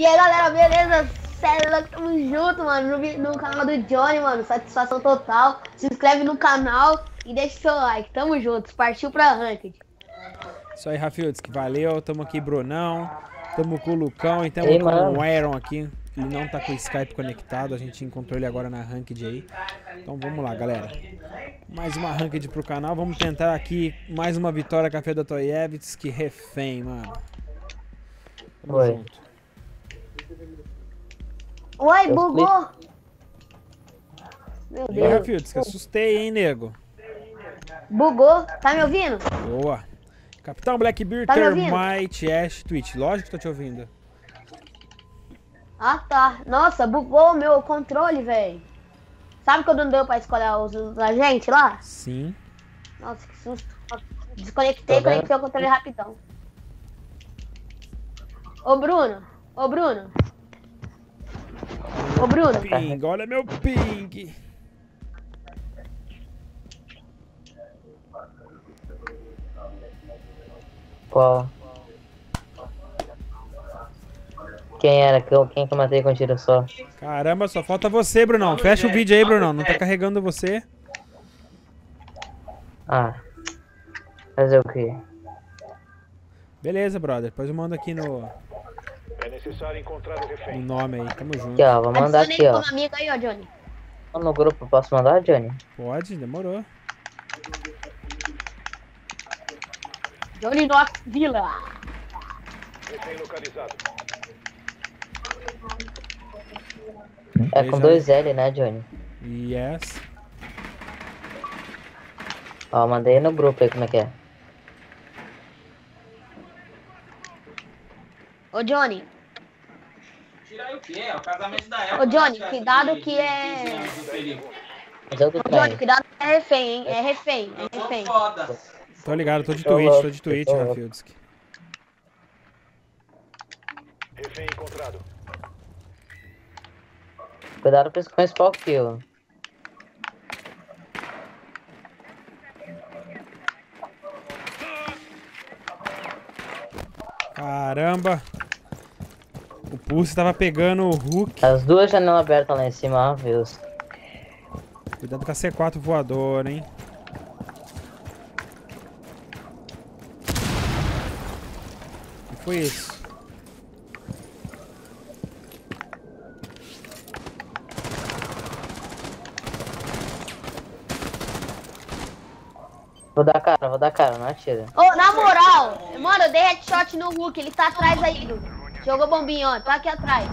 E aí, galera, beleza? Sério, tamo junto, mano, no, no, canal do Johnny, mano. Satisfação total. Se inscreve no canal e deixa seu like. Tamo junto. Partiu pra Ranked. Isso aí, Rafields, que valeu. Tamo aqui, Brunão. Tamo com o Lucão e tamo Ei, com mano. o Aaron aqui. Ele não tá com o Skype conectado. A gente encontrou ele agora na Ranked aí. Então vamos lá, galera. Mais uma Ranked pro canal. Vamos tentar aqui mais uma vitória Café da Toyevitz. Que refém, mano. Tamo Oi. junto. Oi, bugou! Meu Deus. Rafields, que assustei, hein, nego? Bugou. Tá me ouvindo? Boa. Capitão Blackbeard, tá Termite, Ash, Twitch. Lógico que tô te ouvindo. Ah, tá. Nossa, bugou o meu controle, velho. Sabe quando não deu pra escolher os, os agentes lá? Sim. Nossa, que susto. Desconectei e conectei o controle rapidão. Ô, Bruno. Ô, Bruno. Ô, Bruno. Ping, olha meu ping. Qual? Quem era? Quem que eu matei com tiro só? Caramba, só falta você, Brunão. Fecha o vídeo aí, Brunão. Não tá carregando você. Ah. Fazer o quê? Beleza, brother. Depois eu mando aqui no... Necessário encontrar o nome aí, tamo junto. Aqui, ó, vou mandar aqui, ó. amigo aí, ó, Johnny. No grupo, posso mandar, Johnny? Pode, demorou. Johnny Knox Villa. Refém localizado. É com dois L, né, Johnny? Yes. Ó, mandei no grupo aí como é que é. Ô, Johnny. Quê? É o casamento da época. Ô, Johnny, cuidado que é... Ô, Johnny, cuidado que é refém, hein? É refém, é refém. Tô ligado, tô de Twitch, tô de Twitch, Rafielski. Refém encontrado. Cuidado com esse pau kill. Caramba! O Pulse tava pegando o Hulk. As duas janelas abertas lá em cima, ó, Deus. Cuidado com a C4 voador, hein? O que foi isso? Vou dar cara, vou dar cara, não atira. Ô, oh, na moral, mano, eu dei headshot no Hulk, ele tá atrás aí, do... Jogou bombinha, ó. Tá aqui atrás.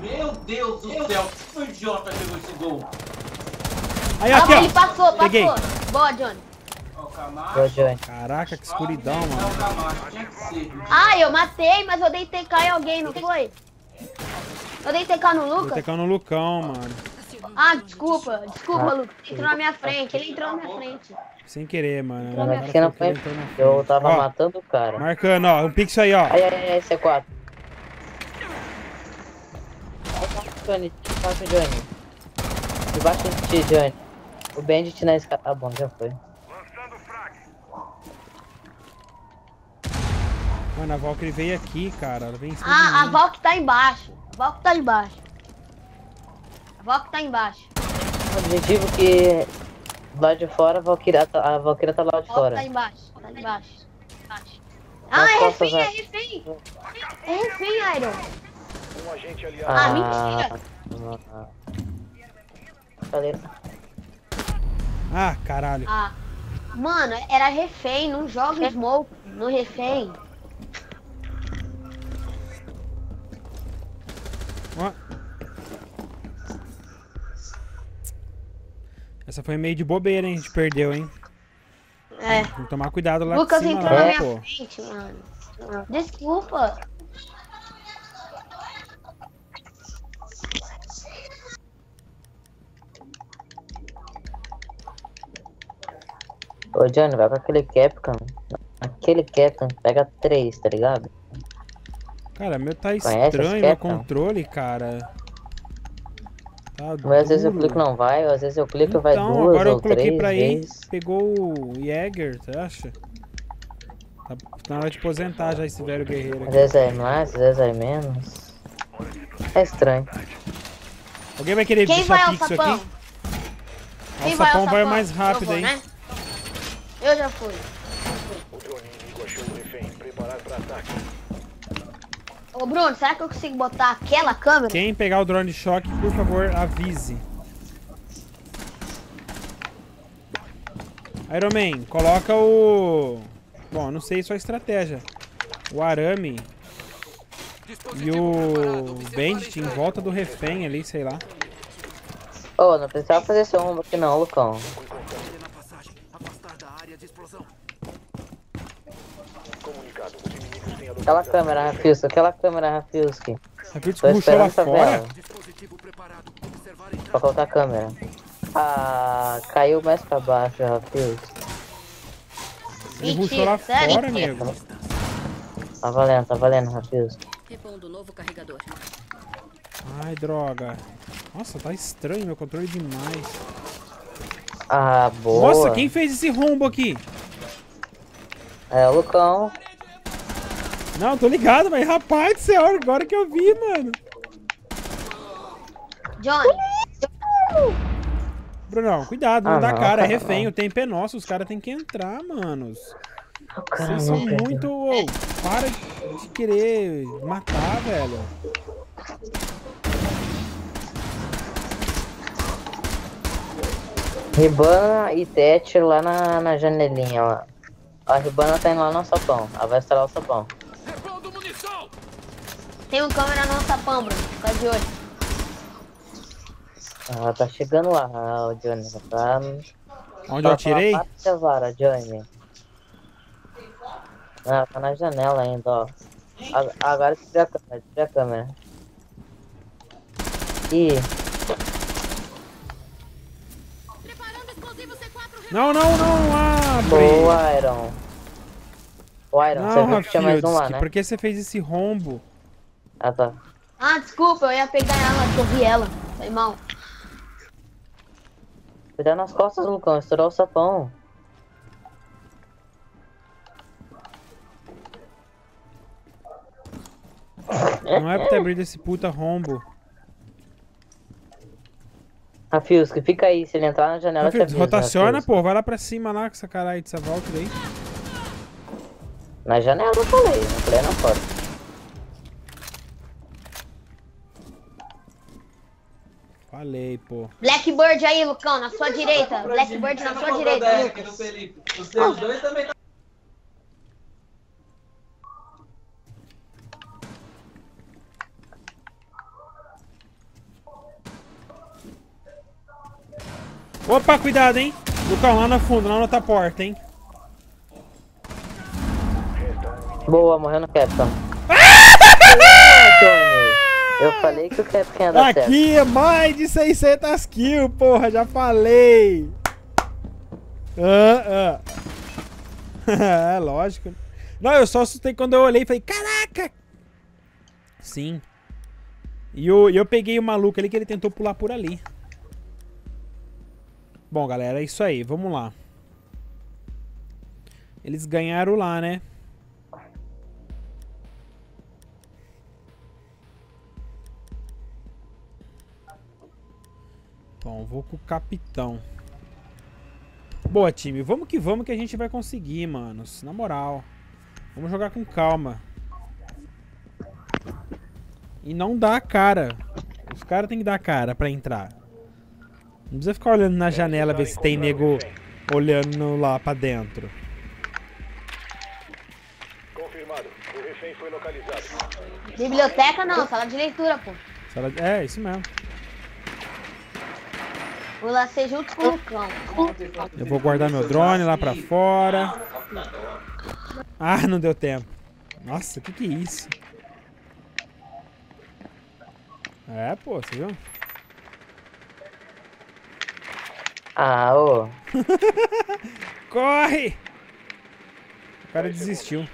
Meu Deus do céu. Que idiota pegou esse gol. Aí, aqui, ó. Ele passou, passou. Peguei. Boa, Johnny. Boa, Johnny. Caraca, que escuridão, mano. Ah, eu matei, mas eu dei TK em alguém, não foi? Eu dei TK no Lucas? Dei TK no Lucão, mano. Ah, desculpa, desculpa, ah. Lucas. Entrou na minha frente, ele entrou na minha frente. Sem querer, mano. Não, foi... Eu tava ó, matando o cara. Marcando, ó. Um pixel aí, ó. Ai, ai, ai, C4. Johnny, debaixo, Johnny. Debaixo de ti, Johnny. O Bandit na escada. Ah, bom, já foi. Mano, a Valkyrie veio aqui, cara. Ela vem em cima Ah, a Valkyrie tá embaixo. A Valkyrie tá embaixo. A Valkyrie tá embaixo. O objetivo que lá de fora a Valkyrie tá, a Valkyrie tá lá de fora. Tá embaixo, tá embaixo. embaixo. Ah, é refém, é refém. É refém, Iron. Um agente aliado. Ah, mentira! Cadê? Ah, caralho. Ah. Mano, era refém, não joga smoke no refém. Ó. Essa foi meio de bobeira, hein? A gente perdeu, hein? É. Tem que tomar cuidado lá Lucas cima, entrou lá, na minha pô. frente, mano. Desculpa. Ô Johnny, vai com aquele Capcom. Aquele Capcom pega três, tá ligado? Cara, meu tá estranho o controle, cara. Tá Mas às vezes eu clico não vai, às vezes eu clico então, vai duas agora eu coloquei pra ir, pegou o Jäger, você acha? Tá na hora de aposentar já esse velho guerreiro aqui. Às vezes é mais, às vezes é menos. É estranho. Alguém vai querer Quem deixar vai ao sapão? aqui? Quem o vai ao sapão vai sapão? mais rápido aí. né? Eu já fui. O drone inimigo achou o refém. Preparar para ataque. Ô Bruno, será que eu consigo botar aquela câmera? Quem pegar o drone de choque, por favor, avise. Iron Man, coloca o... Bom, não sei sua estratégia. O arame e o Bandit em volta do refém ali, sei lá. Ô, não precisava fazer esse ombro aqui não, Lucão. Comunicado. Os inimigos têm a Aquela câmera, Rafilski, aquela câmera, Rafilski. Tô puxou lá essa fora. Pra colocar a câmera. Ah, caiu mais pra baixo, Rafilski. Ele Mentira, lá sério? fora, nego. Tá valendo, tá valendo, Rafilski. Repondo o novo carregador. Ai, droga. Nossa, tá estranho meu controle demais. Ah, boa. Nossa, quem fez esse rombo aqui? É o Lucão. Não, tô ligado, mas rapaz do céu, agora que eu vi, mano. Johnny, Brunão, cuidado, não Ah, dá não, cara, é refém, não. o tempo é nosso, os caras têm que entrar, manos. Vocês são muito. ô, para de querer matar, velho. Ribana e Tete lá na, na janelinha, ó. A Ribana tá indo lá no sapão. Ela vai instalar o sapão. Tem um câmera no sapão, Bruno. Fica de olho. Ela tá chegando lá, ah, o Johnny. Tá... Onde eu atirei? Ela tá vara, Johnny. Ah, tá na janela ainda, ó. Agora tira a câmera, tira a câmera. Ih, Preparando explosivo C4 Não, não, não, abre. boa, Iron. O Iron, você Não, viu que tinha mais um lá, né? por que você fez esse rombo? Ah, tá. Ah, desculpa, eu ia pegar ela, que eu vi ela. Foi mal. Cuidado nas costas, Lucão, estourou o sapão. Não é pra ter abrido esse puta rombo. Rafiuski, fica aí, se ele entrar na janela, Rafielski, avisa, rotaciona, Rafiuski. pô, vai lá pra cima lá com essa caralho dessa volta daí. Na janela eu falei, não falei na porta. Falei, pô. Blackbird aí, Lucão, na sua direita. Blackbird na sua direita. Os seus dois também tá. Opa, cuidado, hein? Lucão, lá no fundo, lá na outra porta, hein? Boa, Capitão. Boa, Johnny. Eu falei que o Capitão ia dar certo. Aqui é mais de 600 kills, porra, já falei. Ah, ah. é lógico. Não, eu só assustei quando eu olhei e falei, caraca! Sim. E eu, e eu peguei o maluco ali que ele tentou pular por ali. Bom, galera, é isso aí. Vamos lá. Eles ganharam lá, né? Bom, vou com o capitão. Boa, time. Vamos que vamos que a gente vai conseguir, manos. Na moral. Vamos jogar com calma. E não dá a cara. Os caras têm que dar a cara pra entrar. Não precisa ficar olhando na janela ver se tem nego olhando lá pra dentro. Confirmado. O refém foi localizado. Biblioteca não, sala de leitura, pô. Sala- É, isso mesmo. Vou lá ser junto com o Lucão. Eu vou guardar meu drone lá pra fora. Ah, não deu tempo. Nossa, o que que é isso? É, pô, você viu? Ah, ô. Corre! O cara desistiu.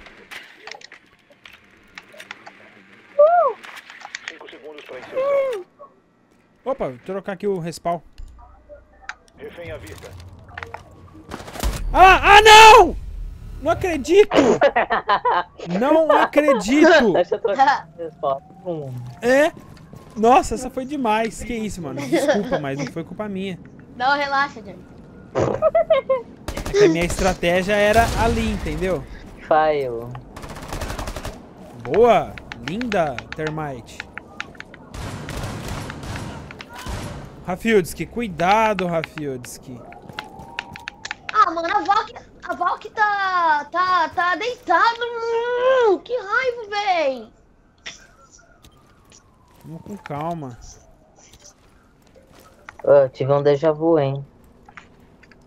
5 segundos para inserção. Opa, vou trocar aqui o respawn. Refém à vista. Ah, ah não! Não acredito! Não acredito! É? Nossa, essa foi demais. Que isso, mano. Desculpa, mas não foi culpa minha. Não, relaxa, Johnny. É a minha estratégia era ali, entendeu? Fail. Boa! Linda, Termite. Rafildski, cuidado, Rafildski. Ah, mano, a Valk, a Valk tá, tá, tá deitada. Hum, que raiva, véi. Vamos com calma. Ô, tive um déjà vu, hein?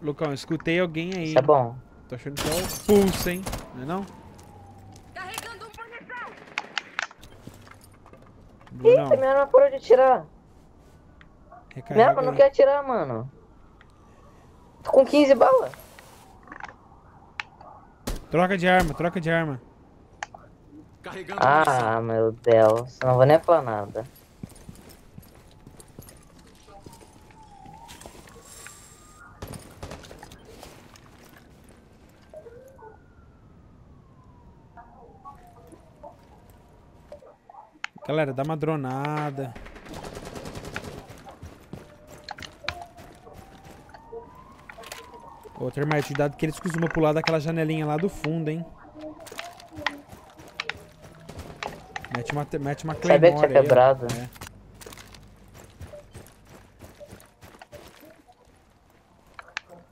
Lucão, escutei alguém aí. Isso é bom. Tô achando que é o pulso, hein? Não é não? Carregando munição. Ih, Brunão, minha arma parou de atirar. Recarrega não aí. quer atirar, mano. Tô com 15 balas. Troca de arma, troca de arma. Carregando. Ah, meu Deus. Não vou nem falar nada. Galera, dá uma dronada. Ô, Termite, cuidado que eles costumam pular daquela janelinha lá do fundo, hein? Mete uma, mete uma Sabia que Claymore tinha aí, quebrado. É.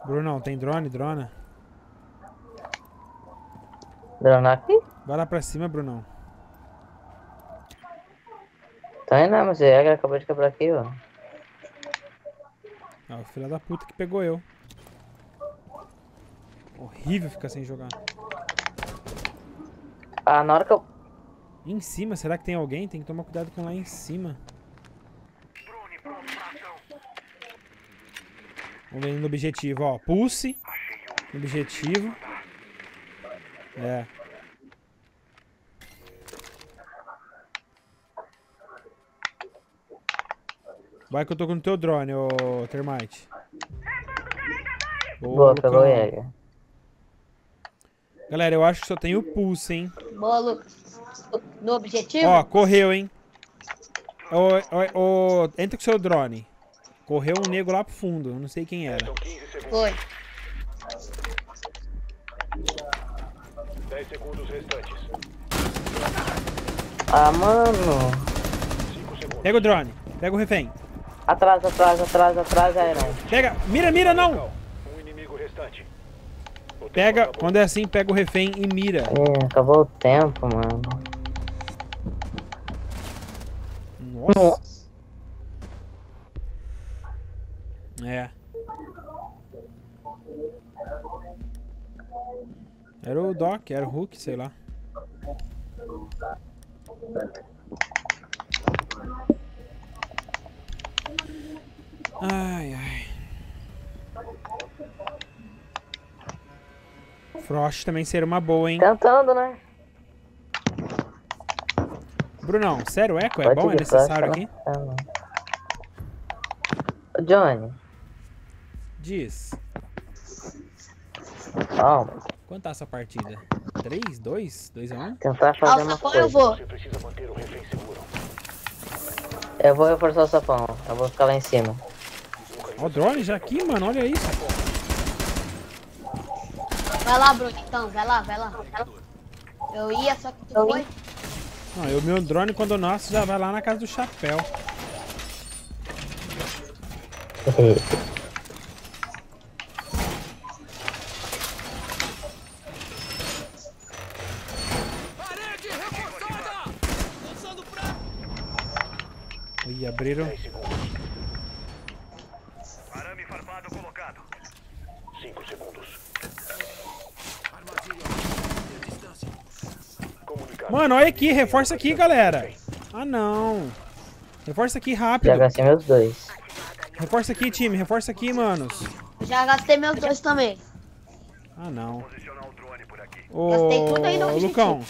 Brunão, tem drone, drona? Drone aqui? Vai lá pra cima, Brunão. Tá indo, mas é que acabou de quebrar aqui, ó. Ah, o filho da puta que pegou eu. Horrível ficar sem jogar. Ah, na hora que eu. Em cima, será que tem alguém? Tem que tomar cuidado com lá em cima. Vamos ver no objetivo, ó. Pulse. No objetivo. É. Vai que eu tô com o teu drone, ô Termite. Boa, pegou o Lucão. Jäger. Galera, eu acho que só tem o pulse, hein? Boa, Lucas. No objetivo? Ó, correu, hein? Ô, ô, ô, entra com seu drone. Correu um nego lá pro fundo, eu não sei quem era. São 15 segundos. Foi. 10 segundos restantes. Ah, mano. 5 segundos. Pega o drone, pega o refém. Atrás, atrás, atrás, atrás, Iron. Pega, mira, mira não! Um inimigo restante. O Pega, acabou. quando é assim, pega o refém e mira. Ih, acabou o tempo, mano. Nossa. É. Era o Doc, era o Hulk, sei lá. Ai, ai. Frost também seria uma boa, hein? Tentando, né? Brunão, sério, eco é Pode bom? É necessário aqui? tá na- Ô, Johnny. Diz. Ó, Quanto tá essa partida? 3, 2, 2 a 1? tentar fazer uma Alça, coisa. eu vou. Você precisa manter o refém seguro. Eu vou reforçar o sapão. Eu vou ficar lá em cima. Ó, o drone já aqui, mano, olha isso. Vai lá, Bruno, então. Vai lá, vai lá. Eu ia, só que tu foi. Não, o meu drone, quando nasce, já vai lá na casa do chapéu. Parede reforçada! Lançando pra... Ih, abriram. Mano, olha aqui, reforça aqui, galera. Ah, não. Reforça aqui rápido. Já gastei meus dois. Reforça aqui, time. Reforça aqui, manos. Eu já gastei meus dois também. Ah, não. Ô, Gastei tudo aí no objetivo. Lucão.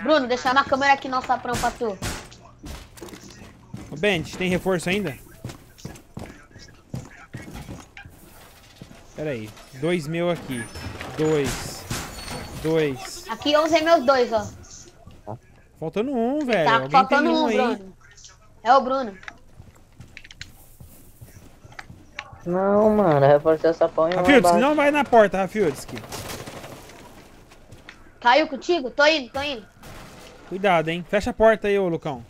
Bruno, deixa uma câmera aqui no saprão pra tu. Ô, Bent, tem reforço ainda? Pera aí. Dois meu aqui. Dois. Dois. Aqui eu usei meus dois, ó. Faltando um, velho. Tá Alguém faltando tem um, um, aí. Bruno. É o Bruno. Não, mano, reforçar essa pão e não vai na porta, Rafields. Caiu contigo? Tô indo, tô indo. Cuidado, hein. Fecha a porta aí, ô Lucão.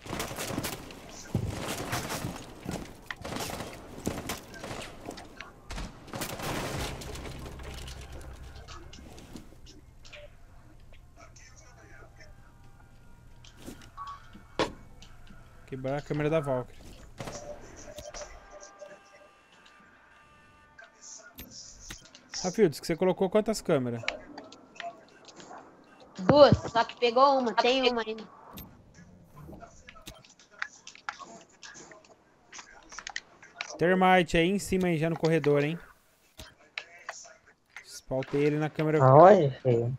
Quebrar a câmera da Valkyrie. Rafields, que você colocou quantas câmeras? Duas, só que pegou uma, tem uma ainda. Termite aí em cima aí, já no corredor, hein. Spautei ele na câmera. Aonde, filho?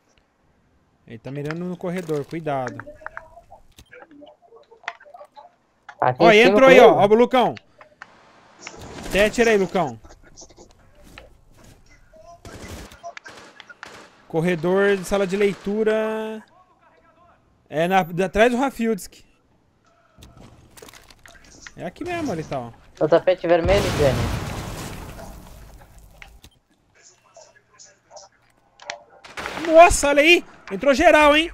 Ele tá mirando no corredor, cuidado. Aqui Ó, entrou aí, ó. Ó, o Lucão. Tetcher aí, Lucão. Corredor de sala de leitura. É na, atrás do Rafildsk. É aqui mesmo, ele tá, ó. O tapete vermelho, Johnny. Nossa, olha aí! Entrou geral, hein?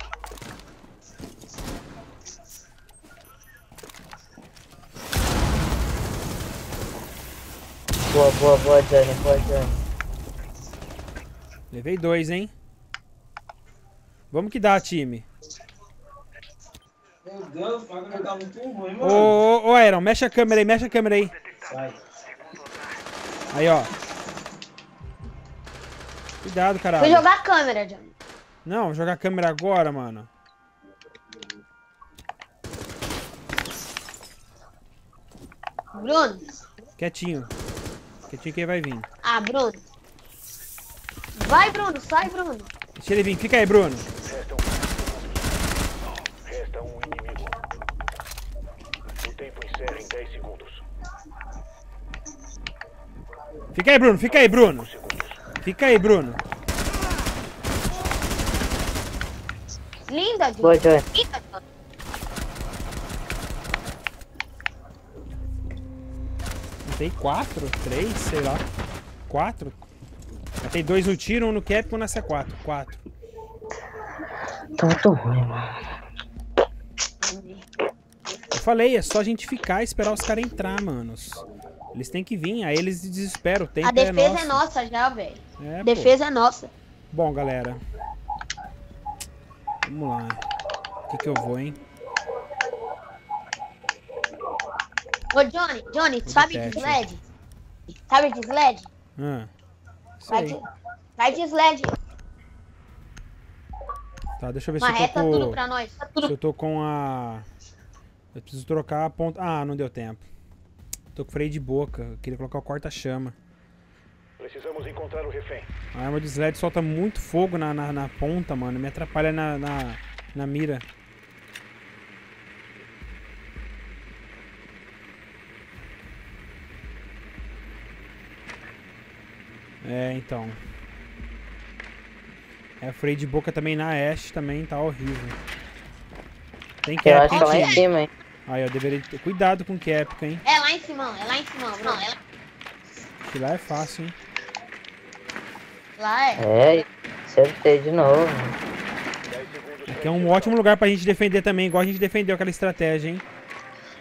Boa, boa, Johnny, boa, Johnny. Levei dois, hein? Vamos que dá, time. Meu Deus, o bagulho tá muito ruim, Ô, mano. ô, ô, Aaron, mexe a câmera aí, mexe a câmera aí. Vai. Aí, ó. Cuidado, caralho. jogar a câmera, Johnny. Não, vou jogar a câmera agora, mano. Bruno. Quietinho. Que ele vai vir. Ah, Bruno. Vai, Bruno, sai, Bruno. Deixa ele vir. Fica aí, Bruno. Resta um. Inimigo. O tempo encerra em 10 segundos. Fica aí, Bruno. Fica aí, Bruno. Fica aí, Bruno. Linda, Johnny. Boa, Johnny. Linda, Johnny. Matei quatro? Três? Sei lá. Quatro? Matei dois no tiro, um no cap e um na C4. Quatro. Tá muito ruim, mano. Eu falei, é só a gente ficar e esperar os caras entrar, manos. Eles têm que vir, aí eles desesperam. O tempo A defesa é é nosso. nossa já, velho. É, pô. defesa é nossa. Bom, galera. Vamos lá. O que que eu vou, hein? Ô, Johnny, Johnny, sabe de sled? Sabe de sled? Ah, Vai de, vai de sled. Tá, deixa eu ver Uma se eu tô tudo com... pra nós. Se eu tô com a... Eu preciso trocar a ponta... Ah, não deu tempo. Tô com freio de boca. Eu queria colocar o corta-chama. Precisamos encontrar o refém. A arma de sled solta muito fogo na, na, na ponta, mano. Me atrapalha na, na, na mira. É, então. É, freio de boca também na Ash também tá horrível. Tem Eu acho que é lá em cima, hein. Aí, eu deveria ter... Cuidado com cap, hein? É lá em cima, é lá em cima, Bruno. É lá, Que lá é fácil, hein? lá é. É, acertei de novo. 10 segundos Aqui é um ótimo lugar pra gente defender também, igual a gente defendeu aquela estratégia, hein?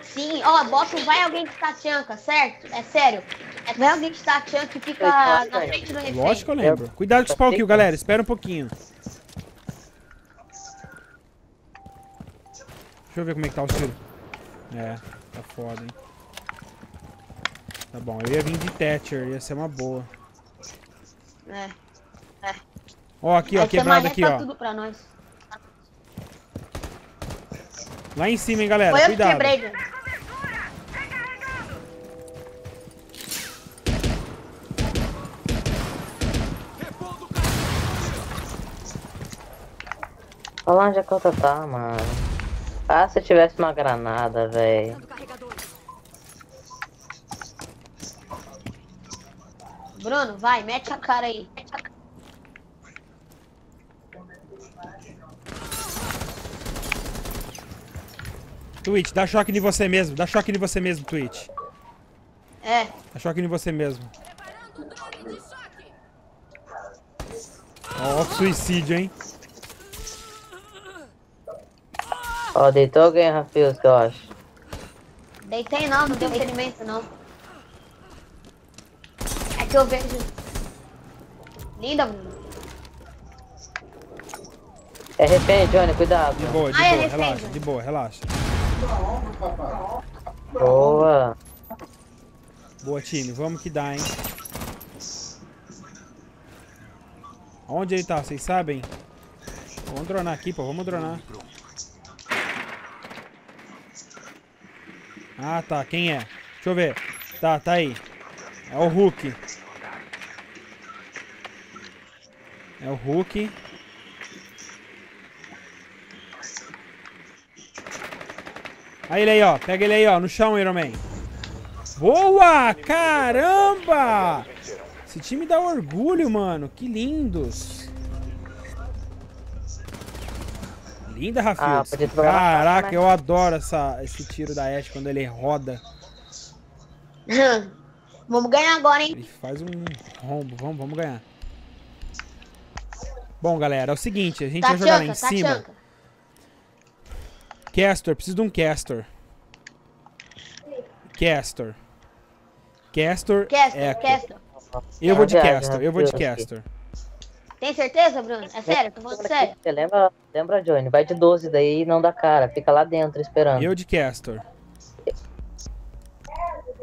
Sim, ó, bota, vai alguém de tachanca, certo? É sério. Vai alguém de tachanca e fica Eu posso, na velho. frente do refém. Lógico que eu lembro. Cuidado com o spawn kill, galera. Espera um pouquinho. Deixa eu ver como é que tá o tiro. É, tá foda, hein? Tá bom, eu ia vir de Thatcher, ia ser uma boa. É. Ó, aqui, ó, quebrado aqui, ó. tudo pra nós. Lá em cima, hein, galera. Foi eu que Cuidado. quebrei, Johnny. Olha lá onde é que outra tá, mano. Ah, se eu tivesse uma granada, velho. Bruno, vai, mete a cara aí. A. Twitch, dá choque em você mesmo. Dá choque em você mesmo, Twitch. É. Dá choque em você mesmo. Ó, o suicídio, hein? Ó, deitou alguém, Rafios, que eu acho. Deitei não, não deu ferimento não. É que eu vejo. Linda, Bruno. É refém, Johnny, cuidado. De boa, de Ah, é boa, refém, relaxa, de boa, relaxa. Boa. Boa, time, vamos que dá, hein? Onde ele tá, vocês sabem? Vamos dronar aqui, pô, vamos dronar. Ah, tá, quem é? Deixa eu ver. Tá, tá aí. É o Hulk. É o Hulk. Aí ele aí, ó. Pega ele aí, ó. No chão, Iron Man. Boa! Caramba! Esse time dá orgulho, mano. Que lindos. Linda, Ah, trocar na Caraca, faixa, eu adoro essa, esse tiro da Ashe quando ele roda. Vamos ganhar agora, hein? Ele faz um rombo. Vamos, vamos ganhar. Bom, galera, é o seguinte. A gente vai jogar lá em Tachanka, cima. Tachanka. Castor, preciso de um Castor. Castor. Castor. Castor, Echo. Castor. Eu vou de Castor, eu vou de. Castor. Tem certeza, Bruno? É sério, tô falando sério. Você lembra, lembra, Johnny? Vai de 12 daí e não dá cara. Fica lá dentro esperando. Eu de Castor.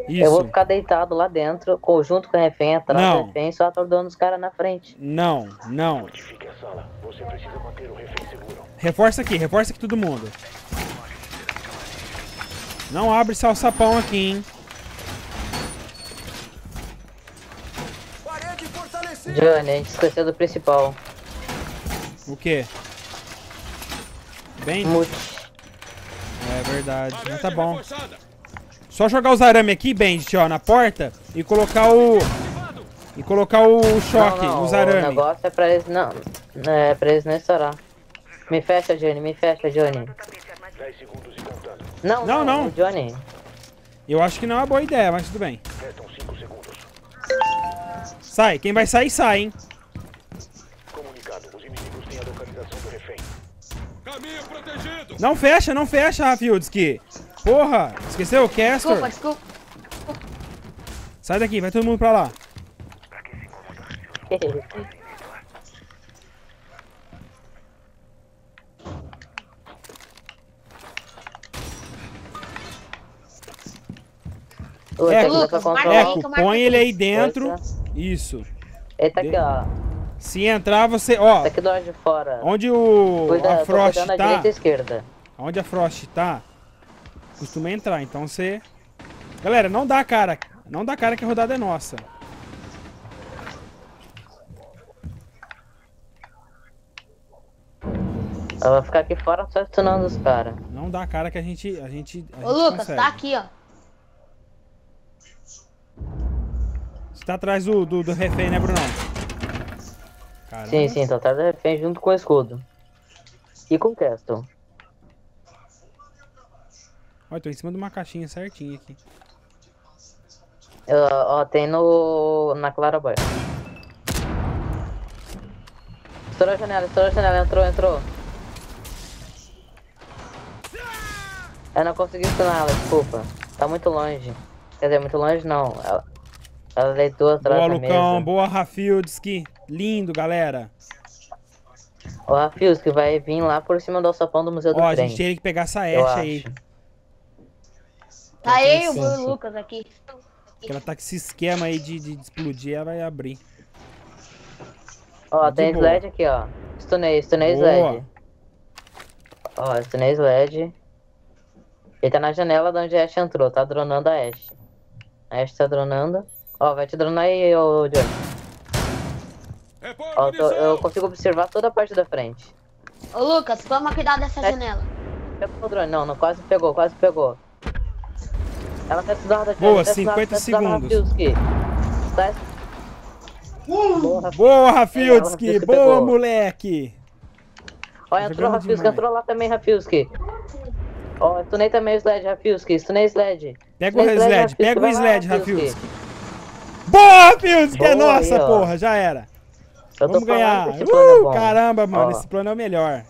Eu vou Isso. ficar deitado lá dentro, junto com o refém, atrás Não. do refém, só atordando os caras na frente. Não, não. Reforça aqui, reforça aqui todo mundo. Não abre salsapão aqui, hein? Johnny, a gente esqueceu do principal. O quê? Bem, Mute. é verdade. Mas tá bom. Só jogar os arame aqui, Bandit, ó, na porta e colocar o e colocar o choque, não, não, os O arame. negócio é pra eles não. É pra eles não estourar. Me fecha, Johnny, me fecha, Johnny. 10 segundos contando. Não, Não, não, não. o Johnny. Eu acho que não é uma boa ideia, mas tudo bem. Restam 5 segundos. Sai, quem vai sair, sai, hein? Comunicado. Os inimigos têm a localização do refém. Caminho protegido. Não fecha, não fecha, Rafildski. Porra, esqueceu o Castor? Desculpa, desculpa. Sai daqui, vai todo mundo pra lá. Pra Lucas, põe ele aí dentro. Isso. Ele tá aqui, ó. Se entrar, você. Ó, Tá aqui do lado de fora. onde o Cuida, a Frost tá, direita e esquerda. onde a Frost tá, costuma entrar. Então você. Galera, não dá cara. Não dá cara que a rodada é nossa. Ela vai ficar aqui fora só stunando os caras. Não dá cara que a gente. A gente, a Ô, gente Lucas, consegue. tá aqui, ó. Tá atrás do, do, do refém, né, Brunão? Caramba. Sim, sim, tá atrás do refém junto com o escudo. E com o Castle. Olha, tô em cima de uma caixinha certinha aqui. ó, tem no. na Clara Boy. Estourou a janela, estourou a janela, entrou, entrou. Eu não consegui stunar ela, desculpa. Tá muito longe. Quer dizer, muito longe não. Ela, ela deitou atrás Boa, da Lucão. mesa. Boa, Rafildski. Lindo, galera. O que vai vir lá por cima do alçapão do Museu do Ó, a Trem. gente teria que pegar essa eu Ashe aí. acho. Tá eu e o Bruno. Lucas aqui. Que ela tá com esse esquema aí de, de explodir, ela vai abrir. Ó, De tem boa. sled aqui, ó. Stunei, stunei Boa. sled. Ó, stunei sled. Ele tá na janela de onde a Ashe entrou, tá dronando a Ashe. A Ashe tá dronando. Ó, vai te dronar aí, ô Johnny. Repor Ó, tô- eu consigo observar toda a parte da frente. Ô, Lucas, toma cuidado dessa É. janela. Pegou o drone, não, não, quase pegou, quase pegou. Ela tá estudando aqui. Boa, ela tá estudando, 50 tá estudando segundos. Tá... Boa, Rafiuski. Boa, Boa, pegou. moleque. Ó, Tá entrou o demais. entrou lá também, Rafiuski. Ó, stunei também o Sled, Rafilski. Stunei o Sled. Pega o sled, Rafilski, pega o sled, Rafilski. Boa, Rafilski, é Boa nossa, aí, porra, já era. Eu tô Vamos ganhar. falando que esse plano é Uh, bom. caramba, mano, Ó. esse plano é o melhor.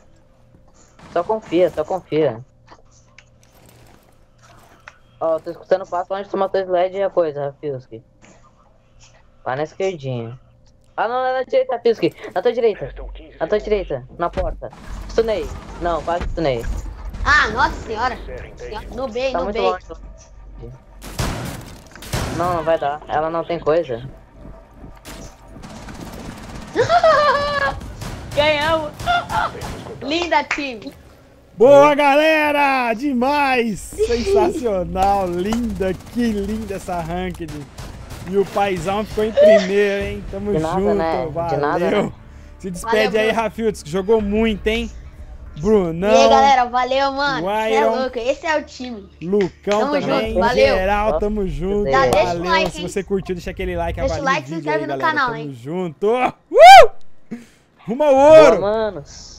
Só confia, só confia. Ó, tô escutando o passo onde tu matou o Sled e a coisa, Rafilski. Lá na esquerdinha. Ah, não, não, na direita, Rafilski. Na tua direita. Restam 15 Na tua direita, na porta. Stunei. Não, quase stunei. Ah, nossa senhora. Encerrem 10 No bem, Tá no bem. longe. Não, não vai dar. Ela não tem coisa. Ganhamos. Linda, time. Boa, galera! Demais! Sensacional, linda, que linda essa ranked. E o paizão ficou em primeiro, hein? Tamo De nada, junto, né? De valeu. nada, né? Se despede Valeu, aí. Rafiltz, que jogou muito, hein? Brunão, E aí, galera, valeu, mano. Cê é louco, esse é o time. Lucão Tamo também, junto, valeu. geral, tamo junto, Já deixa o valeu. like, se você curtiu, deixa aquele like, Deixa o like, se inscreve aí, no galera. canal, tamo hein? junto. Uh! Rumo ao Boa, ouro! manos.